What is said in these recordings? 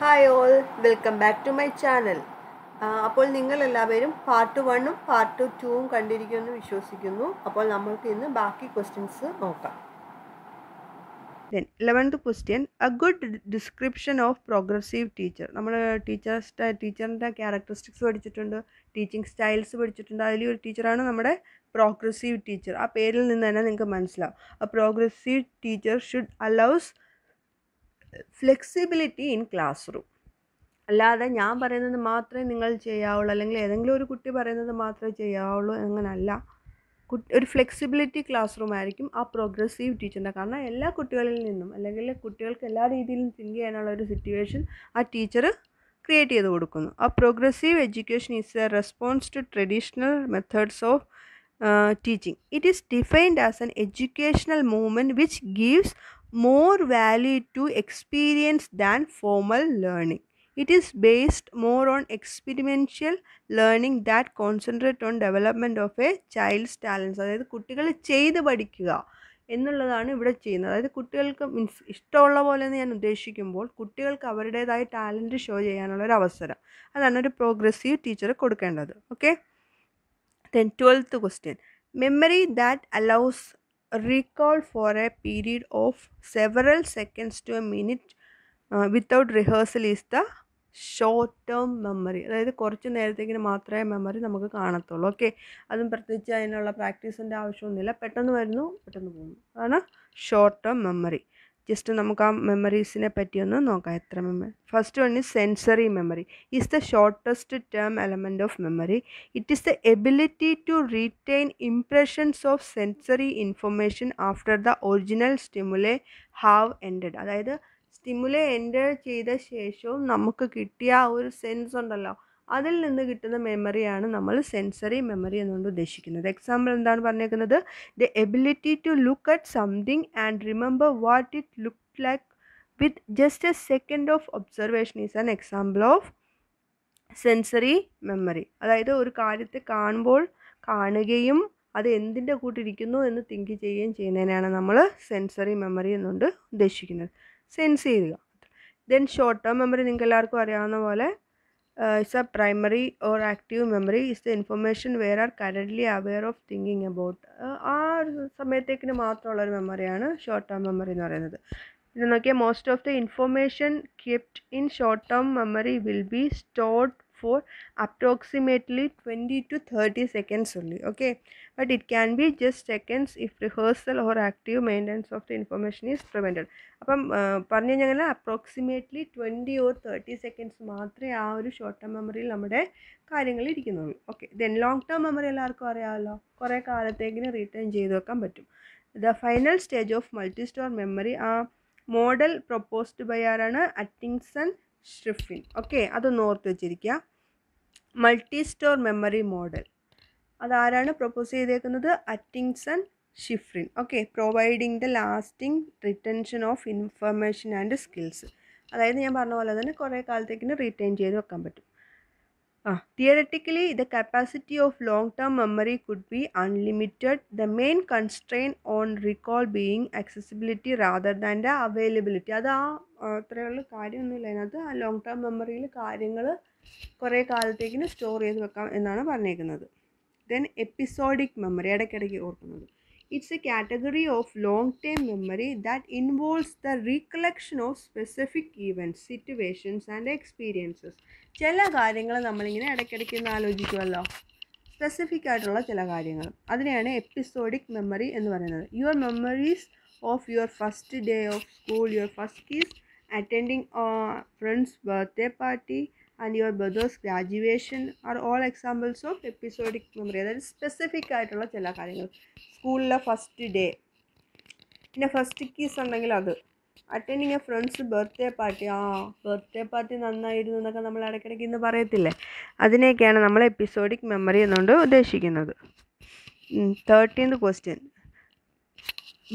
Hi all welcome back to my channel അപ്പോൾ നിങ്ങൾ എല്ലാവരും പാർട്ട് വണ്ണും പാർട്ട് ടൂവും കണ്ടിരിക്കുമെന്ന് വിശ്വസിക്കുന്നു. അപ്പോൾ നമ്മൾക്ക് ഇന്ന് ബാക്കി ക്വസ്റ്റ്യൻസ് നോക്കാം. Eleventh question a good description of progressive teacher നമ്മൾ ടീച്ചേഴ്സ് ടീച്ചറിന്റെ ക്യാരക്ടറിസ്റ്റിക്സ് പഠിച്ചിട്ടുണ്ട് ടീച്ചിങ് സ്റ്റൈൽസ് പഠിച്ചിട്ടുണ്ട്. അതിൽ ഒരു ടീച്ചറാണ് നമ്മുടെ പ്രോഗ്രസീവ് ടീച്ചർ ആ പേരിൽ നിന്ന് തന്നെ നിങ്ങൾക്ക് മനസ്സിലാവും. A progressive teacher should allows flexibility in classroom അല്ലാതെ ഞാൻ പറയുന്നത് മാത്രമേ നിങ്ങൾ ചെയ്യാവുള്ളൂ അല്ലെങ്കിൽ ഏതെങ്കിലും ഒരു കുട്ടി പറയുന്നത് മാത്രമേ ചെയ്യാവുള്ളൂ അങ്ങനല്ല. കുട്ടി ഒരു ഫ്ലെക്സിബിലിറ്റി ക്ലാസ് റൂം ആയിരിക്കും ആ പ്രോഗ്രസീവ് ടീച്ചറിന്റെ കാരണം എല്ലാ കുട്ടികളിൽ നിന്നും അല്ലെങ്കിൽ കുട്ടികൾക്ക് എല്ലാ രീതിയിലും തിങ്ക് ചെയ്യാനുള്ള ഒരു സിറ്റുവേഷൻ ആ ടീച്ചർ ക്രിയേറ്റ് ചെയ്ത് കൊടുക്കുന്നു. ആ progressive education is a response to traditional methods of teaching it is defined as an educational movement which gives more value to experience than formal learning. It is based more on experiential learning that concentrate on development of a child's talents. അതായത് കുട്ടികൾ ചെയ്ത് പഠിക്കുക എന്നുള്ളതാണ് ഇവിടെ ചെയ്യുന്നത്. അതായത് കുട്ടികൾക്ക് means ഇഷ്ടമുള്ള പോലെ എന്ന് ഞാൻ ഉദ്ദേശിക്കുമ്പോൾ കുട്ടികൾക്ക് അവരുടേതായ ടാലന്റ് ഷോ ചെയ്യാനുള്ള ഒരു അവസരം. അതാണ് ഒരു പ്രോഗ്രസീവ് ടീച്ചർ കൊടുക്കേണ്ടത്. Okay then twelfth question memory that allows recall for a period of several seconds to a minute uh, without rehearsal is the short term memory അതായത് കുറച്ച് നേരത്തേക്കിന് മാത്രമേ മെമ്മറി നമുക്ക് കാണത്തുള്ളൂ. ഓക്കെ അതും പ്രത്യേകിച്ച് അതിനുള്ള പ്രാക്ടീസിന്റെ ആവശ്യമൊന്നുമില്ല. പെട്ടെന്ന് വരുന്നു പെട്ടെന്ന് പോകുന്നു. അതാണ് ഷോർട്ട് ടേം മെമ്മറി ജസ്റ്റ് നമുക്ക് ആ മെമ്മറീസിനെ പറ്റി ഒന്ന് നോക്കാം എത്ര memory first one is sensory memory is the shortest term element of memory it is the ability to retain impressions of sensory information after the original stimuli have ended അതായത് stimuli end ചെയ്ത ശേഷവും നമുക്ക് കിട്ടിയ ആ ഒരു sense ഉണ്ടല്ലോ. അതിൽ നിന്ന് കിട്ടുന്ന മെമ്മറിയാണ് നമ്മൾ സെൻസറി മെമ്മറി എന്നുകൊണ്ട് ഉദ്ദേശിക്കുന്നത്. എക്സാമ്പിൾ എന്താണ് പറഞ്ഞേക്കുന്നത്? The ability to look at something and remember what it look like with just a second of observation is an example of sensory memory അതായത് ഒരു കാര്യത്തെ കാണുമ്പോൾ കാണുകയും അത് എന്തിന്റെ കൂട്ടിരിക്കുന്നു എന്ന് തിങ്ക് ചെയ്യുകയും ചെയ്യുന്നതിനാണ് നമ്മൾ സെൻസറി മെമ്മറി എന്നുകൊണ്ട് ഉദ്ദേശിക്കുന്നത്. സെൻസ് ചെയ്യുക. ദെൻ ഷോർട്ട് ടേം മെമ്മറി നിങ്ങൾക്ക് എല്ലാവർക്കും അറിയാവുന്ന പോലെ it's a primary or active memory is the information where are currently aware of thinking about. ആ ഒരു സമയത്തേക്കിന് മാത്രമുള്ളൊരു മെമ്മറിയാണ് ഷോർട്ട് ടേം മെമ്മറി എന്ന് പറയുന്നത്. ഇത് നോക്കിയാൽ most of the information kept in short term memory will be stored for approximately 20 to 30 seconds only okay? But it can be just seconds if rehearsal or active maintenance of the information is prevented. അപ്പം പറഞ്ഞു കഴിഞ്ഞാൽ approximately twenty or thirty seconds മാത്രമേ ആ ഒരു short term മെമ്മറിയിൽ നമ്മുടെ കാര്യങ്ങൾ ഇരിക്കുന്നുള്ളൂ okay then long term memory എല്ലാവർക്കും അറിയാമല്ലോ? കുറേ കാലത്തേക്കിന് റീറ്റേൺ ചെയ്ത് വെക്കാൻ പറ്റും. The final stage of multi store memory ആ മോഡൽ പ്രൊപ്പോസ്ഡ് ബൈ ആരാണ്? അറ്റിങ്സൺ ഷ്രിഫിൻ ഓക്കെ അതൊന്ന് ഓർത്ത് വെച്ചിരിക്കുക. മൾട്ടി സ്റ്റോർ മെമ്മറി മോഡൽ അതാരാണ് പ്രൊപ്പോസ് ചെയ്തേക്കുന്നത്? Atkinson Shiffrin okay providing the lasting retention of information and skills അതായത് ഞാൻ പറഞ്ഞ പോലെ തന്നെ കുറേ കാലത്തേക്കിന് റിട്ടേൺ ചെയ്ത് വെക്കാൻ പറ്റും. Theoretically the capacity of long term memory could be unlimited the main constrain on recall being accessibility rather than the availability അത് ആ അത്രയുള്ള കാര്യമൊന്നുമില്ല. അതിനകത്ത് ആ ലോങ് ടേം മെമ്മറിയിൽ കാര്യങ്ങൾ കുറേ കാലത്തേക്കിന് സ്റ്റോർ ചെയ്ത് വെക്കാം എന്നാണ് പറഞ്ഞേക്കുന്നത്. ദെൻ എപ്പിസോഡിക് മെമ്മറി ഇടയ്ക്കിടയ്ക്ക് ഓർക്കുന്നത്. A category of long term memory that involves the recollection of specific events situations and experiences ചില കാര്യങ്ങൾ നമ്മളിങ്ങനെ ഇടയ്ക്കിടയ്ക്ക് ഒന്ന് ആലോചിക്കുമല്ലോ സ്പെസിഫിക് ആയിട്ടുള്ള ചില കാര്യങ്ങൾ. അതിനെയാണ് എപ്പിസോഡിക് മെമ്മറി എന്ന് പറയുന്നത്. Your memories of your first day of school your first kiss attending friend's birthday party and your brother's graduation are all examples of episodic memory അതായത് സ്പെസിഫിക് ആയിട്ടുള്ള ചില കാര്യങ്ങൾ. സ്കൂളിലെ ഫസ്റ്റ് ഡേ പിന്നെ ഫസ്റ്റ് കീസ് ഉണ്ടെങ്കിൽ അത്. Attending a friend's birthday party ആ birthday party നന്നായിരുന്നു എന്നൊക്കെ നമ്മൾ ഇടയ്ക്കിടയ്ക്ക് ഇന്ന് പറയത്തില്ലേ? അതിനെയൊക്കെയാണ് നമ്മൾ എപ്പിസോഡിക് മെമ്മറി എന്നുകൊണ്ട് ഉദ്ദേശിക്കുന്നത്. Thirteenth question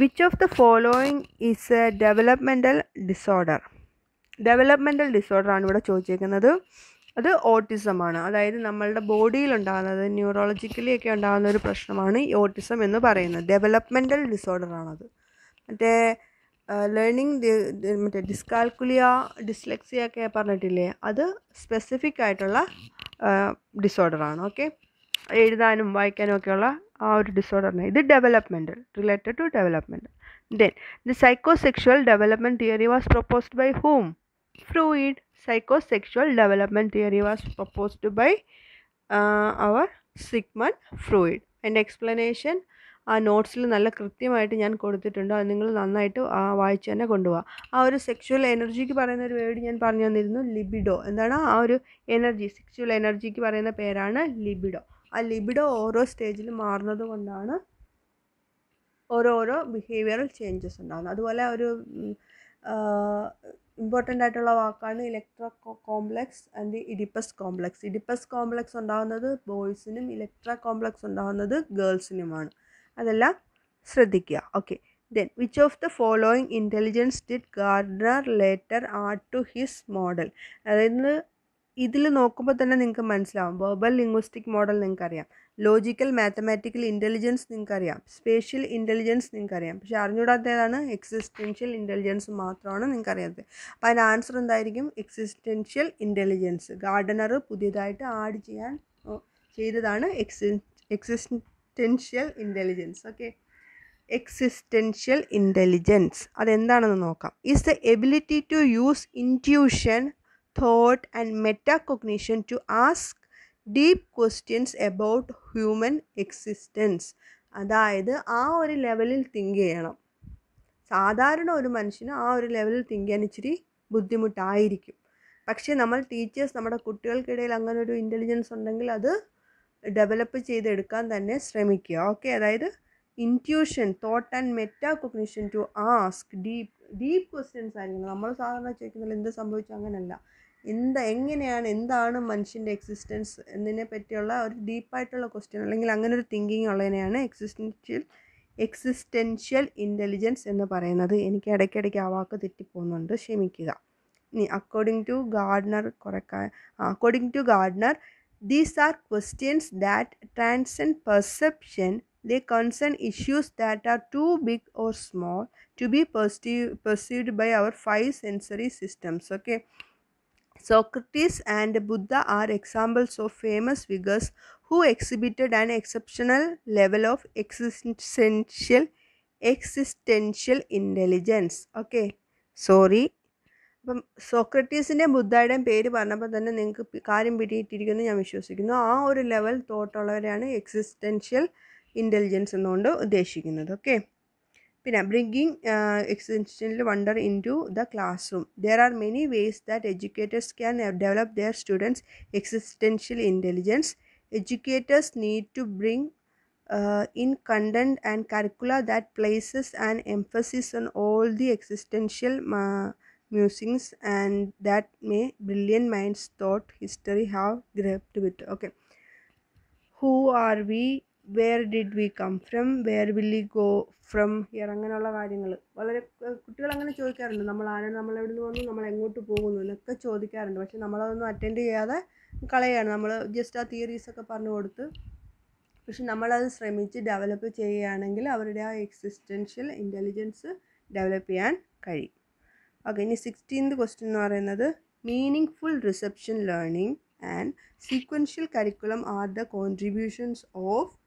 which of the following is a developmental disorder developmental ഡിസോർഡറാണ് ഇവിടെ ചോദിച്ചേക്കുന്നത്. അത് ഓട്ടിസമാണ് അതായത് നമ്മളുടെ ബോഡിയിൽ ഉണ്ടാകുന്നത് ന്യൂറോളജിക്കലി ഒക്കെ ഉണ്ടാകുന്ന ഒരു പ്രശ്നമാണ് ഈ ഓട്ടിസം എന്ന് പറയുന്നത്. ഡെവലപ്മെന്റൽ ഡിസോർഡറാണത് മറ്റേ ലേണിംഗ് മറ്റേ ഡിസ്കാൽക്കുലിയ ഡിസ്ലെക്സിയ ഒക്കെ പറഞ്ഞിട്ടില്ലേ? അത് സ്പെസിഫിക് ആയിട്ടുള്ള ഡിസോർഡറാണ് ഓക്കെ എഴുതാനും വായിക്കാനും ഒക്കെയുള്ള ആ ഒരു ഡിസോർഡറിനെ ഇത് developmental related to development then the psychosexual development theory was proposed by whom Freud development development theory was by by our Sigmund Freud എന്റെ എക്സ്പ്ലനേഷൻ ആ നോട്ട്സിൽ നല്ല കൃത്യമായിട്ട് ഞാൻ കൊടുത്തിട്ടുണ്ട്. അത് നിങ്ങൾ നന്നായിട്ട് ആ വായിച്ച് തന്നെ കൊണ്ടുപോകാം ആ ഒരു സെക്ഷുവൽ എനർജിക്ക് പറയുന്ന ഒരു വേർഡ് ഞാൻ പറഞ്ഞു തന്നിരുന്നു ലിബിഡോ എന്താണ് ആ ഒരു എനർജി സെക്ഷുവൽ എനർജിക്ക് പറയുന്ന പേരാണ് ലിബിഡോ ആ ലിബിഡോ ഓരോ സ്റ്റേജിൽ മാറുന്നത് കൊണ്ടാണ് ഓരോരോ ബിഹേവിയറൽ ചേഞ്ചസ് ഉണ്ടാകുന്നത് അതുപോലെ ഒരു ഇമ്പോർട്ടന്റ് ആയിട്ടുള്ള വാക്കാണ് Electra complex and Oedipus complex Oedipus complex ഉണ്ടാകുന്നത് ബോയ്സിനും ഇലക്ട്ര കോംപ്ലക്സ് ഉണ്ടാകുന്നത് ഗേൾസിനുമാണ് അതെല്ലാം ശ്രദ്ധിക്കുക. Okay then which of the following intelligence did Gardner later add to his model അതായത് ഇതിൽ നോക്കുമ്പോൾ തന്നെ നിങ്ങൾക്ക് മനസ്സിലാവും. വെർബൽ ലിംഗ്വിസ്റ്റിക് മോഡൽ നിങ്ങൾക്കറിയാം ലോജിക്കൽ മാത്തമാറ്റിക്കൽ ഇന്റലിജൻസ് നിങ്ങൾക്കറിയാം സ്പേഷ്യൽ ഇന്റലിജൻസ് നിങ്ങൾക്കറിയാം പക്ഷെ അറിഞ്ഞൂടാത്തതാണ് എക്സിസ്റ്റൻഷ്യൽ ഇന്റലിജൻസ് മാത്രമാണ് നിങ്ങൾക്കറിയാത്തത് അപ്പോൾ അതിന്റെ ആൻസർ എന്തായിരിക്കും? എക്സിസ്റ്റൻഷ്യൽ ഇന്റലിജൻസ് ഗാർഡനർ പുതിയതായിട്ട് ആഡ് ചെയ്യാൻ ചെയ്തതാണ് എക്സി existential intelligence okay existential intelligence അതെന്താണെന്ന് നോക്കാം. Is the ability to use intuition thought and metacognition to ask deep questions about human existence അതായത് ആ ഒരു ലെവലിൽ തിങ്ക് ചെയ്യണം. സാധാരണ ഒരു മനുഷ്യന് ആ ഒരു ലെവലിൽ തിങ്ക് ചെയ്യാൻ ഇച്ചിരി ബുദ്ധിമുട്ടായിരിക്കും. പക്ഷേ നമ്മൾ ടീച്ചേഴ്സ് നമ്മുടെ കുട്ടികൾക്കിടയിൽ അങ്ങനെ ഒരു ഇന്റലിജൻസ് ഉണ്ടെങ്കിൽ അത് ഡെവലപ്പ് ചെയ്തെടുക്കാൻ തന്നെ ശ്രമിക്കുക. ഓക്കെ അതായത് intuition thought and metacognition to ask deep deep questions ആയിരിക്കും. നമ്മൾ സാധാരണ ചോദിക്കുന്നത് എന്ത് സംഭവിച്ചു അങ്ങനെയല്ല എന്താ എങ്ങനെയാണ് എന്താണ് മനുഷ്യന്റെ എക്സിസ്റ്റൻസ് എന്നതിനെ പറ്റിയുള്ള ഒരു ഡീപ്പായിട്ടുള്ള ക്വസ്റ്റ്യൻ അല്ലെങ്കിൽ അങ്ങനെ ഒരു തിങ്കിങ് ഉള്ളതിനെയാണ് എക്സിസ്റ്റൻഷ്യൽ എക്സിസ്റ്റൻഷ്യൽ ഇന്റലിജൻസ് എന്ന് പറയുന്നത്. എനിക്ക് ഇടയ്ക്കിടയ്ക്ക് ആ വാക്ക് തെറ്റിപ്പോകുന്നുണ്ട്. ക്ഷമിക്കുക. ഇനി അക്കോർഡിംഗ് ടു ഗാർഡ്നർ കുറയ്ക്കാൻ according to Gardner these are questions that transcend perception they concern issues that are too big or small to be perceive perceived by our five sensory systems okay. Socrates and buddha are examples of famous figures who exhibited an exceptional level of existential existential intelligence okay sorry അപ്പം സോക്രട്ടീസിന്റെയും ബുദ്ധയുടെയും പേര് പറഞ്ഞപ്പോൾ തന്നെ നിങ്ങൾക്ക് കാര്യം പിടിയിട്ടിരിക്കുമെന്ന് ഞാൻ വിശ്വസിക്കുന്നു ആ ഒരു ലെവൽ തോട്ടുള്ളവരെയാണ് എക്സിസ്റ്റൻഷ്യൽ ഇന്റലിജൻസ് എന്നുകൊണ്ട് ഉദ്ദേശിക്കുന്നത് okay പിന്നെ bringing existential wonder into the classroom there are many ways that educators can develop their students existential intelligence educators need to bring in content and curricula that places an emphasis on all the existential uh, musings and that may brilliant minds thought history have grappled with okay who are we where did we come from where will we go from here അങ്ങനെയുള്ള കാര്യങ്ങൾ വളരെ കുട്ടികൾ അങ്ങനെ ചോദിക്കാറുണ്ട്. നമ്മൾ ആരാണ്? നമ്മൾ എവിടെ നിന്ന് വന്നു? നമ്മൾ എങ്ങോട്ട് പോകുന്നു? എന്നൊക്കെ ചോദിക്കാറുണ്ട്. പക്ഷെ നമ്മളതൊന്നും അറ്റൻഡ് ചെയ്യാതെ കളയാണ്. നമ്മൾ ജസ്റ്റ് ആ തിയറീസൊക്കെ പറഞ്ഞു കൊടുത്ത് പക്ഷെ നമ്മളത് ശ്രമിച്ച് ഡെവലപ്പ് ചെയ്യുകയാണെങ്കിൽ അവരുടെ ആ എക്സിസ്റ്റൻഷ്യൽ ഇന്റലിജൻസ് ഡെവലപ്പ് ചെയ്യാൻ കഴിയും. ഓക്കെ ഇനി സിക്സ്റ്റീൻത് ക്വസ്റ്റ്യൻ എന്ന് പറയുന്നത് meaningful reception learning and sequential curriculum are the contributions of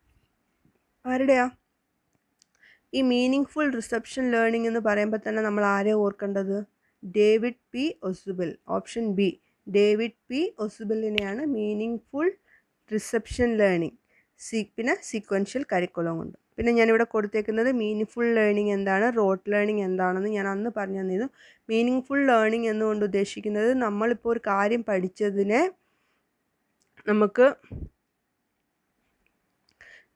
ആരുടെയാ? ഈ മീനിങ് ഫുൾ റിസപ്ഷൻ ലേണിംഗ് എന്ന് പറയുമ്പോൾ തന്നെ നമ്മൾ ആരെ ഓർക്കേണ്ടത്? David P. Ausubel. Option B. David P. ഒസുബിലിനെയാണ് meaningful reception learning C പിന്നെ സീക്വൻഷ്യൽ കരിക്കുലം കൊണ്ട്. പിന്നെ ഞാനിവിടെ കൊടുത്തേക്കുന്നത് മീനിങ് ഫുൾ ലേണിംഗ് എന്താണ്? റോട്ട് ലേണിംഗ് എന്താണെന്ന് ഞാൻ അന്ന് പറഞ്ഞു തന്നിരുന്നു. മീനിങ് ഫുൾ ലേണിംഗ് എന്നുകൊണ്ട് ഉദ്ദേശിക്കുന്നത് നമ്മളിപ്പോൾ ഒരു കാര്യം പഠിച്ചതിനെ നമുക്ക്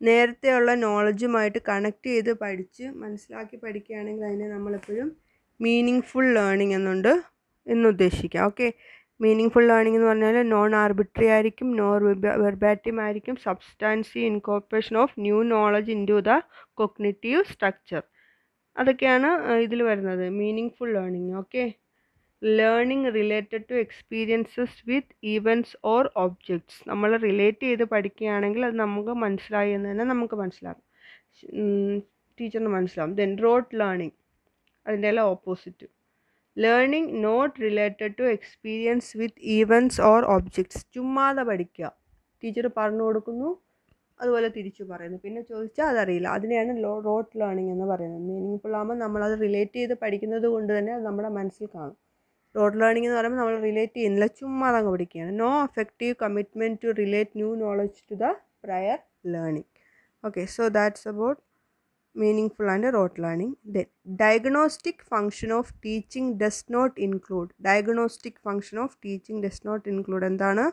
നേരത്തെയുള്ള നോളജുമായിട്ട് കണക്ട് ചെയ്ത് പഠിച്ച് മനസ്സിലാക്കി പഠിക്കുകയാണെങ്കിൽ അതിനെ നമ്മളെപ്പോഴും മീനിങ് ഫുൾ ലേണിംഗ് എന്നുണ്ട് എന്നുദ്ദേശിക്കാം ഓക്കെ മീനിങ് ഫുൾ ലേണിംഗ് എന്ന് പറഞ്ഞാൽ നോൺ ആർബിട്രറി ആയിരിക്കും നോർ വെർബാറ്റിം ആയിരിക്കും substantive incorporation of new knowledge into the cognitive structure അതൊക്കെയാണ് ഇതിൽ വരുന്നത് meaningful learning okay learning related to experiences with events or objects നമ്മൾ റിലേറ്റ് ചെയ്ത് പഠിക്കുകയാണെങ്കിൽ അത് നമുക്ക് മനസ്സിലായി എന്ന് തന്നെ നമുക്ക് മനസ്സിലാകും ടീച്ചറിന് മനസ്സിലാവും. ദെൻ റോട്ട് ലേണിംഗ് അതിന്റെ എല്ലാം opposite learning not related to experience with events or objects ചുമ്മാതെ പഠിക്കുക. ടീച്ചർ പറഞ്ഞു കൊടുക്കുന്നു. അതുപോലെ തിരിച്ചു പറയുന്നു. പിന്നെ ചോദിച്ചാൽ അതറിയില്ല. അതിനെയാണ് ലോ റോട്ട് ലേണിംഗ് എന്ന് പറയുന്നത്. മീനിങ് ഫുൾ ആകുമ്പോൾ നമ്മളത് റിലേറ്റ് ചെയ്ത് പഠിക്കുന്നത് കൊണ്ട് തന്നെ അത് നമ്മുടെ മനസ്സിൽ കാണും. റോട്ട് ലേണിംഗ് എന്ന് പറയുമ്പോൾ നമ്മൾ റിലേറ്റ് ചെയ്യുന്നില്ല. ചുമ്മാ അതങ്ങ് പഠിക്കുകയാണ് no effective commitment to relate new knowledge to the prior learning okay so that's about meaningful and rote learning diagnostic function of teaching does not include diagnostic function of teaching does not include എന്താണ്?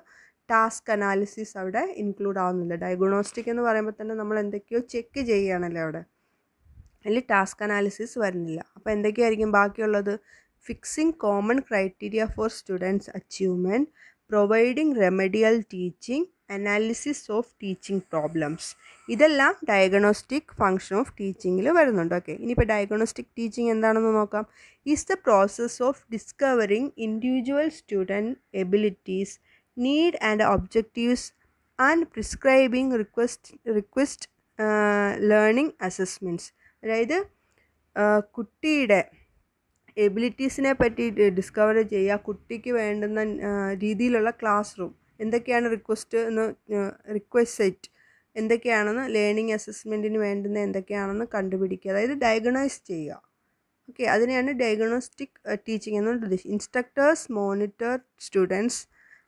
Task analysis അവിടെ include ആവുന്നില്ല. Diagnostic എന്ന് പറയുമ്പോൾ തന്നെ നമ്മൾ എന്തൊക്കെയോ check ചെയ്യുകയാണല്ലോ അവിടെ. അതിൽ ടാസ്ക് അനാലിസിസ് വരുന്നില്ല. അപ്പോൾ എന്തൊക്കെയായിരിക്കും ബാക്കിയുള്ളത്? Fixing common criteria for students achievement providing remedial teaching analysis of teaching problems ഇതെല്ലാം ഡയഗ്നോസ്റ്റിക് ഫങ്ഷൻ ഓഫ് ടീച്ചിങ്ങിൽ വരുന്നുണ്ട് ഓക്കെ ഇനിയിപ്പോൾ ഡയഗ്നോസ്റ്റിക് ടീച്ചിങ് എന്താണെന്ന് നോക്കാം. Is the process of discovering individual student abilities need and objectives and prescribing request request learning assessments അതായത് കുട്ടിയുടെ എബിലിറ്റീസിനെ പറ്റി ഡിസ്കവർ ചെയ്യുക കുട്ടിക്ക് വേണ്ടുന്ന രീതിയിലുള്ള ക്ലാസ് റൂം എന്തൊക്കെയാണ് റിക്വസ്റ്റ് എന്ന് റിക്വസ്റ്റ് എന്തൊക്കെയാണെന്ന് ലേണിംഗ് അസസ്മെന്റിന് വേണ്ടുന്ന എന്തൊക്കെയാണെന്ന് കണ്ടുപിടിക്കുക. അതായത് ഡയഗ്നോസ് ചെയ്യുക. ഓക്കെ അതിനെയാണ് ഡയഗ്നോസ്റ്റിക് ടീച്ചിങ് എന്നുകൊണ്ട് ഉദ്ദേശിച്ചത് instructors monitor students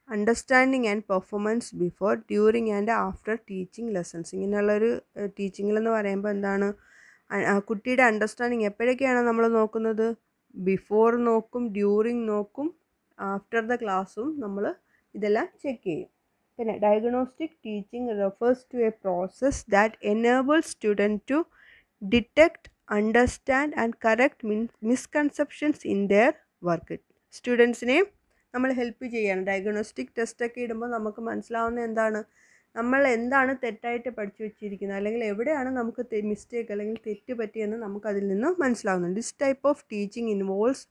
understanding and performance before during and after teaching lessons ഇങ്ങനെയുള്ളൊരു ടീച്ചിങ്ങിലെന്ന് പറയുമ്പോൾ എന്താണ്? കുട്ടിയുടെ അണ്ടർസ്റ്റാൻഡിങ് എപ്പോഴൊക്കെയാണ് നമ്മൾ നോക്കുന്നത്? ബിഫോർ നോക്കും ഡ്യൂറിങ് നോക്കും ആഫ്റ്റർ ദ ക്ലാസ്സും നമ്മൾ ഇതെല്ലാം ചെക്ക് ചെയ്യും. പിന്നെ diagnostic teaching refers to a process that enable student to detect understand and correct min misconceptions in their work സ്റ്റുഡൻസിനെ നമ്മൾ ഹെൽപ്പ് ചെയ്യാണ്. ഡയഗ്നോസ്റ്റിക് ടെസ്റ്റൊക്കെ ഇടുമ്പോൾ നമുക്ക് മനസ്സിലാവുന്ന എന്താണ്? നമ്മൾ എന്താണ് തെറ്റായിട്ട് പഠിച്ചു വെച്ചിരിക്കുന്നത്? അല്ലെങ്കിൽ എവിടെയാണ് നമുക്ക് മിസ്റ്റേക്ക് അല്ലെങ്കിൽ തെറ്റ് പറ്റിയെന്ന് നമുക്കതിൽ നിന്ന് മനസ്സിലാവുന്നുണ്ട്. This type of teaching involves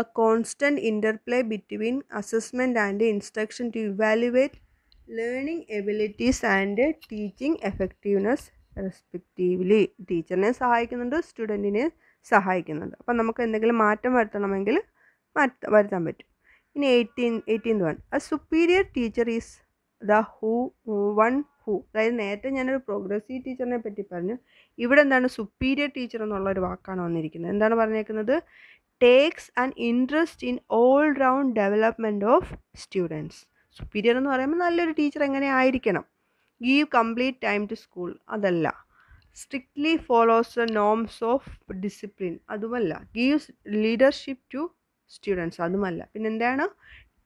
a constant interplay between assessment and instruction to evaluate learning abilities and teaching effectiveness respectively ടീച്ചറിനെ സഹായിക്കുന്നുണ്ട് സ്റ്റുഡന്റിനെ സഹായിക്കുന്നുണ്ട്. അപ്പം നമുക്ക് എന്തെങ്കിലും മാറ്റം വരുത്തണമെങ്കിൽ മാറ്റ വരുത്താൻ പറ്റും. ഇനി eighteen eighteenth one a superior teacher is the who one who അതായത് നേരത്തെ ഞാനൊരു പ്രോഗ്രസീവ് ടീച്ചറിനെ പറ്റി പറഞ്ഞു. ഇവിടെ എന്താണ് സുപ്പീരിയർ ടീച്ചർ എന്നുള്ള ഒരു വാക്കാണ് വന്നിരിക്കുന്നത്. എന്താണ് പറഞ്ഞേക്കുന്നത്? Takes an interest in all round development of students superior എന്ന് പറയുമ്പോൾ നല്ലൊരു ടീച്ചർ എങ്ങനെ ആയിരിക്കണം? Give complete time to school അതല്ല. Strictly follows the norms of discipline അതുമല്ല. ഗീവ്സ് ലീഡർഷിപ്പ് ടു സ്റ്റുഡൻസ് അതുമല്ല. പിന്നെ എന്താണ്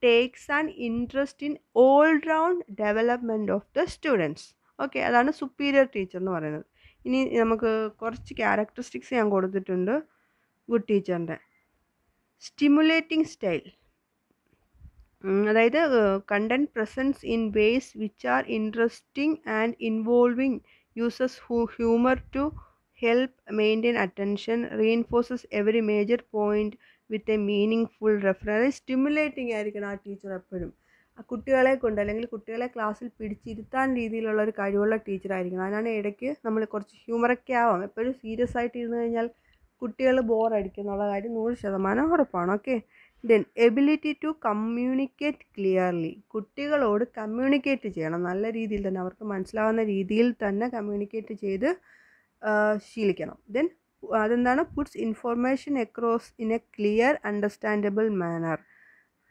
takes an interest in all round development of the students okay അതാണ് സുപ്പീരിയർ ടീച്ചർ എന്ന് പറയുന്നത്. ഇനി നമുക്ക് കുറച്ച് ക്യാരക്ടറിസ്റ്റിക്സ് ഞാൻ കൊടുത്തിട്ടുണ്ട് ഗുഡ് ടീച്ചറിന്റെ സ്റ്റിമുലേറ്റിംഗ് സ്റ്റൈൽ അതായത് content presents in ways which are interesting and involving uses who humour to help maintain attention reinforces every major point with a meaningful reference stimulating ആയിരിക്കണം ആ ടീച്ചർ എപ്പോഴും. കുട്ടികളെ കൊണ്ട് അല്ലെങ്കിൽ കുട്ടികളെ ക്ലാസ്സിൽ പിടിച്ചിരുത്താൻ രീതിയിലുള്ള ഒരു കഴിവുള്ള ടീച്ചറായിരിക്കണം അതിനാണ് ഇടയ്ക്ക് നമ്മൾ കുറച്ച് ഹ്യൂമറൊക്കെ ആവാം. എപ്പോഴും സീരിയസ് ആയിട്ട് ഇരുന്ന് കഴിഞ്ഞാൽ കുട്ടികൾ ബോറടിക്കും എന്നുള്ള കാര്യം നൂറ് ശതമാനം ഉറപ്പാണ്. Okay then ability to communicate clearly കുട്ടികളോട് കമ്മ്യൂണിക്കേറ്റ് ചെയ്യണം. നല്ല രീതിയിൽ തന്നെ അവർക്ക് മനസ്സിലാവുന്ന രീതിയിൽ തന്നെ കമ്മ്യൂണിക്കേറ്റ് ചെയ്ത് ശീലിക്കണം. ദെൻ അതെന്താണ്? Puts information across in a clear understandable manner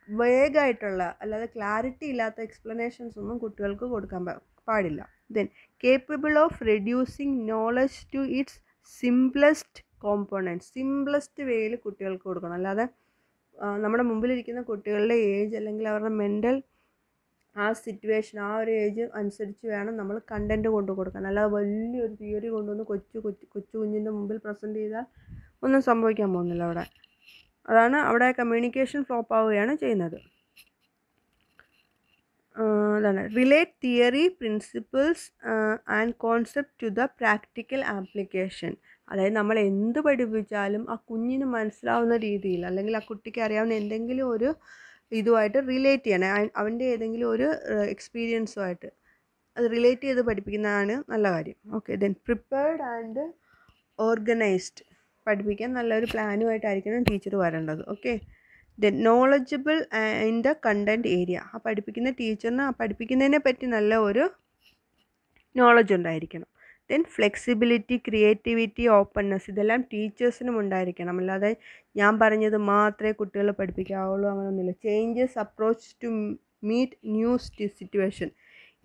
വേഗമായിട്ടുള്ള അല്ലാതെ ക്ലാരിറ്റി ഇല്ലാത്ത എക്സ്പ്ലനേഷൻസ് ഒന്നും കുട്ടികൾക്ക് കൊടുക്കാൻ പാടില്ല. Then capable of reducing knowledge to its simplest component simplest വേയിൽ കുട്ടികൾക്ക് കൊടുക്കണം. അല്ലാതെ നമ്മുടെ മുമ്പിലിരിക്കുന്ന കുട്ടികളുടെ ഏജ് അല്ലെങ്കിൽ അവരുടെ മെന്റൽ ആ സിറ്റുവേഷൻ ആ ഒരു ഏജ് അനുസരിച്ച് വേണം നമ്മൾ കണ്ടന്റ് കൊണ്ടു കൊടുക്കാൻ. അല്ലാതെ വലിയൊരു തിയറി കൊണ്ടുവന്ന് കൊച്ചു കൊച്ചു കൊച്ചു കുഞ്ഞിന്റെ മുമ്പിൽ പ്രസന്റ് ചെയ്താൽ ഒന്നും സംഭവിക്കാൻ പോകുന്നില്ല അവിടെ. അതാണ് അവിടെ കമ്മ്യൂണിക്കേഷൻ ഫ്ലോപ്പ് ആവുകയാണ് ചെയ്യുന്നത്. അതാണ്. Relate theory principles and concept to the practical application അതായത് നമ്മൾ എന്ത് പഠിപ്പിച്ചാലും ആ കുഞ്ഞിന് മനസ്സിലാവുന്ന രീതിയിൽ അല്ലെങ്കിൽ ആ കുട്ടിക്ക് അറിയാവുന്ന എന്തെങ്കിലും ഒരു ഇതുമായിട്ട് റിലേറ്റ് ചെയ്യണം. അവന്റെ ഏതെങ്കിലും ഒരു എക്സ്പീരിയൻസുമായിട്ട് അത് റിലേറ്റ് ചെയ്ത് പഠിപ്പിക്കുന്നതാണ് നല്ല കാര്യം. Okay then prepared and organised പഠിപ്പിക്കാൻ നല്ലൊരു പ്ലാനുമായിട്ടായിരിക്കണം ടീച്ചർ വരേണ്ടത്. Okay then knowledgeable in the content area ആ പഠിപ്പിക്കുന്ന ടീച്ചറിന് ആ പഠിപ്പിക്കുന്നതിനെ പറ്റി നല്ല ഒരു നോളജ് ഉണ്ടായിരിക്കണം. ദെൻ ഫ്ലെക്സിബിലിറ്റി ക്രിയേറ്റിവിറ്റി ഓപ്പൺനെസ് ഇതെല്ലാം ടീച്ചേഴ്സിനും ഉണ്ടായിരിക്കണം. അല്ലാതെ ഞാൻ പറഞ്ഞത് മാത്രമേ കുട്ടികൾ പഠിപ്പിക്കാവുള്ളൂ അങ്ങനെയൊന്നുമില്ല changes approach to meet new situation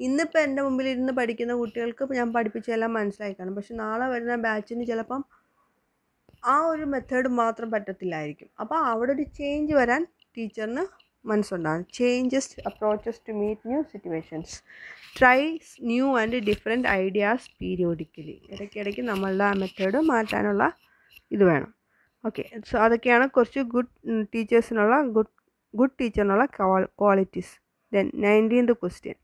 ഇന്നിപ്പോൾ എന്റെ മുമ്പിൽ ഇരുന്ന് പഠിക്കുന്ന കുട്ടികൾക്ക് ഞാൻ പഠിപ്പിച്ചെല്ലാം മനസ്സിലായി കാണും പക്ഷെ നാളെ വരുന്ന ബാച്ചിന് ചിലപ്പം ആ ഒരു മെത്തേഡ് മാത്രം പറ്റത്തില്ലായിരിക്കും. അപ്പോൾ അവിടെ ഒരു ചേഞ്ച് വരാൻ ടീച്ചറിന് മനസ്സുണ്ടാകും changes approaches to meet new situations try new and different ideas periodically ഇടയ്ക്കിടയ്ക്ക് നമ്മളുടെ ആ മെത്തേഡ് മാറ്റാനുള്ള ഇത് വേണം. ഓക്കെ സോ അതൊക്കെയാണ് കുറച്ച് ഗുഡ് ടീച്ചേഴ്സിനുള്ള good good ടീച്ചറിനുള്ള qualities then nineteenth question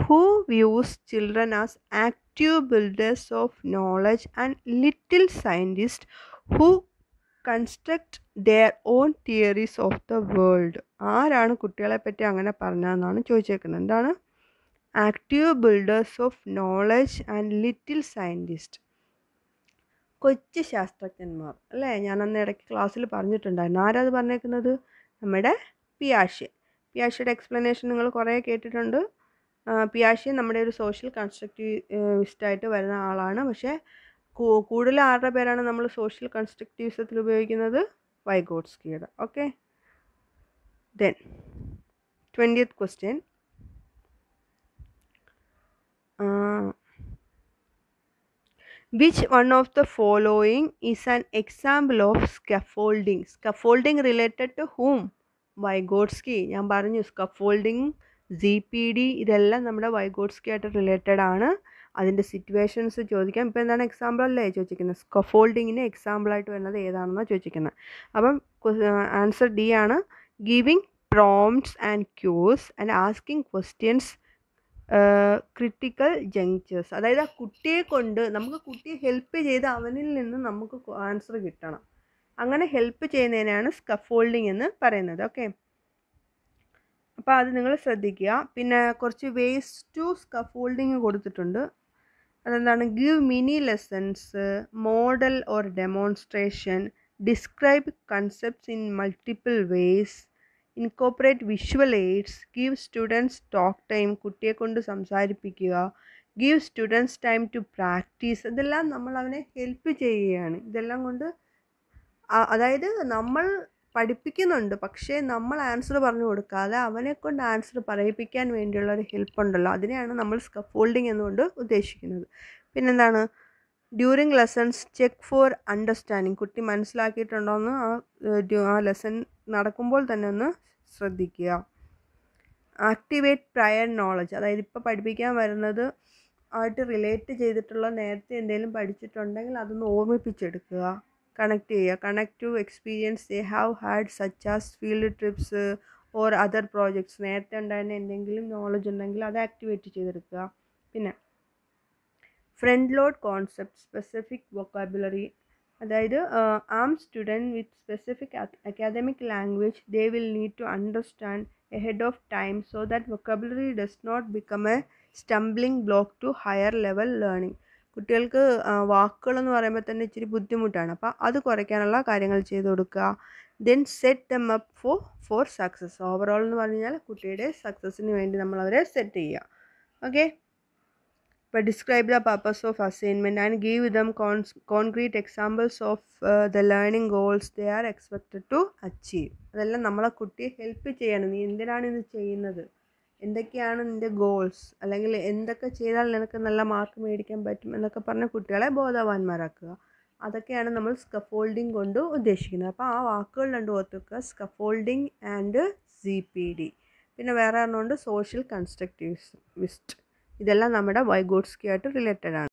who views children as active builders of knowledge and little scientist who construct their own theories of the world ആരാണ് കുട്ടികളെ പറ്റി അങ്ങനെ പറഞ്ഞതെന്നാണ് ചോദിച്ചേക്കുന്നത്. എന്താണ്? Active builders of knowledge and little scientist കൊച്ചു ശാസ്ത്രജ്ഞന്മാർ. അല്ലേ? ഞാൻ അന്ന് ഇടയ്ക്ക് ക്ലാസ്സിൽ പറഞ്ഞിട്ടുണ്ടായിരുന്നു. ആരാത് പറഞ്ഞേക്കുന്നത്? നമ്മുടെ പിയാഷെ. പിയാഷയുടെ എക്സ്പ്ലനേഷൻ നിങ്ങൾ കുറേ കേട്ടിട്ടുണ്ട്. പിയാഷെ നമ്മുടെ ഒരു സോഷ്യൽ കൺസ്ട്രക്റ്റീവിസ്റ്റായിട്ട് വരുന്ന ആളാണ്. പക്ഷേ കൂടുതൽ ആരുടെ പേരാണ് നമ്മൾ സോഷ്യൽ കൺസ്ട്രക്റ്റീവിസത്തിൽ ഉപയോഗിക്കുന്നത്? വൈഗോട്സ്കിയുടെ. Okay then twentieth question which one of the following is an example of scaffolding scaffolding related to whom Vygotsky. ഞാൻ പറഞ്ഞു സ്കഫോൾഡിങ് ജി പി ഡി ഇതെല്ലാം നമ്മുടെ വൈഗോട്സ്കി ആയിട്ട് റിലേറ്റഡ് ആണ്. അതിന്റെ സിറ്റുവേഷൻസ് ചോദിക്കാം. ഇപ്പോൾ എന്താണ് എക്സാമ്പിൾ അല്ലേ ചോദിച്ചിരിക്കുന്നത്? സ്കഫോൾഡിങ്ങിന് എക്സാമ്പിളായിട്ട് വരുന്നത് ഏതാണെന്നാണ് ചോദിച്ചിരിക്കുന്നത്. അപ്പം ആൻസർ ഡി ആണ്. Giving prompts and cues and asking questions critical junctures അതായത് ആ കുട്ടിയെ കൊണ്ട് നമുക്ക് കുട്ടിയെ ഹെൽപ്പ് ചെയ്ത് അവനിൽ നിന്ന് നമുക്ക് ആൻസർ കിട്ടണം. അങ്ങനെ ഹെൽപ്പ് ചെയ്യുന്നതിനാണ് സ്കഫോൾഡിങ് എന്ന് പറയുന്നത്. ഓക്കെ അപ്പോൾ അത് നിങ്ങൾ ശ്രദ്ധിക്കുക. പിന്നെ കുറച്ച് വേസ്റ്റ് ടു സ്കഫോൾഡിങ് കൊടുത്തിട്ടുണ്ട്. അതെന്താണ്? Give mini lessons model or demonstration describe concepts in multiple ways incorporate visual aids give students talk time കുട്ടിയെ കൊണ്ട് സംസാരിപ്പിക്കുക give students time to practice ഇതെല്ലാം നമ്മൾ അവനെ ഹെൽപ്പ് ചെയ്യുകയാണ്. ഇതെല്ലാം കൊണ്ട് അതായത് നമ്മൾ പഠിപ്പിക്കുന്നുണ്ട്. പക്ഷേ നമ്മൾ ആൻസർ പറഞ്ഞു കൊടുക്കാതെ അവനെ കൊണ്ട് ആൻസർ പറയിപ്പിക്കാൻ വേണ്ടിയുള്ള ഒരു ഹെൽപ്പ് ഉണ്ടല്ലോ. അതിനെയാണ് നമ്മൾ സ്കഫോൾഡിങ് എന്നുകൊണ്ട് ഉദ്ദേശിക്കുന്നത്. പിന്നെന്താണ്? During lessons check for understanding കുട്ടി മനസ്സിലാക്കിയിട്ടുണ്ടോയെന്ന് ആ ആ ലെസൺ നടക്കുമ്പോൾ തന്നെ ഒന്ന് ശ്രദ്ധിക്കുക. ആക്ടിവേറ്റ് പ്രയർ നോളജ് അതായത് ഇപ്പോൾ പഠിപ്പിക്കാൻ വരുന്നത് ആയിട്ട് റിലേറ്റ് ചെയ്തിട്ടുള്ള നേരത്തെ എന്തെങ്കിലും പഠിച്ചിട്ടുണ്ടെങ്കിൽ അതൊന്ന് ഓർമ്മിപ്പിച്ചെടുക്കുക. കണക്ട് ചെയ്യുക connect to experience they have had such as field trips or other projects നേരത്തെ ഉണ്ടായിരുന്ന എന്തെങ്കിലും നോളജ് ഉണ്ടെങ്കിൽ അത് ആക്ടിവേറ്റ് ചെയ്തെടുക്കുക. പിന്നെ front load concept specific vocabulary അതായത് arm student with specific academic language they will need to understand ahead of time so that vocabulary does not become a stumbling block to higher level learning കുട്ടികൾക്ക് വാക്കുകളെന്ന് പറയുമ്പോൾ തന്നെ ഇച്ചിരി ബുദ്ധിമുട്ടാണ്. അപ്പോൾ അത് കുറയ്ക്കാനുള്ള കാര്യങ്ങൾ ചെയ്തു കൊടുക്കുക. Then set them up for for success overall എന്ന് പറഞ്ഞാൽ കുട്ടിയുടെ സക്സസ്സിന് വേണ്ടി നമ്മൾ അവരെ സെറ്റ് ചെയ്യുക. ഓക്കെ ഇപ്പോൾ describe the purpose of assignment and give them cons concrete examples of the learning goals they are expected to achieve അതെല്ലാം നമ്മളെ കുട്ടിയെ ഹെൽപ്പ് ചെയ്യണം. നീ എന്തിനാണ് ഇത് ചെയ്യുന്നത്? എന്തൊക്കെയാണ് നിന്റെ ഗോൾസ് അല്ലെങ്കിൽ എന്തൊക്കെ ചെയ്താൽ നിനക്ക് നല്ല മാർക്ക് മേടിക്കാൻ പറ്റും എന്നൊക്കെ പറഞ്ഞ് കുട്ടികളെ ബോധവാന്മാരാക്കുക. അതൊക്കെയാണ് നമ്മൾ സ്കഫോൾഡിങ് കൊണ്ട് ഉദ്ദേശിക്കുന്നത്. അപ്പോൾ ആ വാക്കുകൾ രണ്ട് ഓർത്തുവെക്കുക scaffolding and C P D പിന്നെ വേറെ പറഞ്ഞുകൊണ്ട് സോഷ്യൽ കൺസ്ട്രക്റ്റിവിസ്റ്റ് ഇതെല്ലാം നമ്മുടെ വൈഗോഡ്സ്കി ആയിട്ട് റിലേറ്റഡ് ആണ്.